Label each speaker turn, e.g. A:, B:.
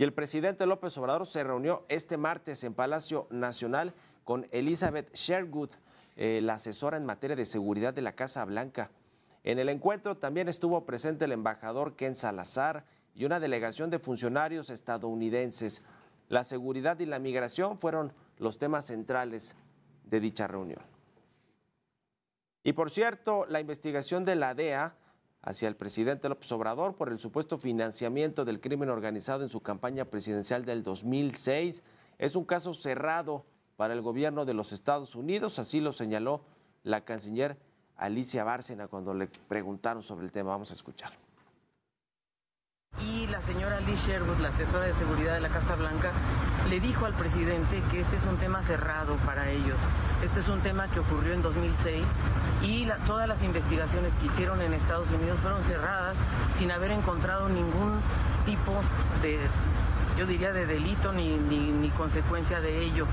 A: Y el presidente López Obrador se reunió este martes en Palacio Nacional con Elizabeth Sherwood, eh, la asesora en materia de seguridad de la Casa Blanca. En el encuentro también estuvo presente el embajador Ken Salazar y una delegación de funcionarios estadounidenses. La seguridad y la migración fueron los temas centrales de dicha reunión. Y por cierto, la investigación de la DEA hacia el presidente López Obrador por el supuesto financiamiento del crimen organizado en su campaña presidencial del 2006 es un caso cerrado para el gobierno de los Estados Unidos, así lo señaló la canciller Alicia Bárcena cuando le preguntaron sobre el tema. Vamos a escuchar.
B: La señora Liz Sherwood, la asesora de seguridad de la Casa Blanca, le dijo al presidente que este es un tema cerrado para ellos. Este es un tema que ocurrió en 2006 y todas las investigaciones que hicieron en Estados Unidos fueron cerradas sin haber encontrado ningún tipo de, yo diría, de delito ni, ni consecuencia de ello.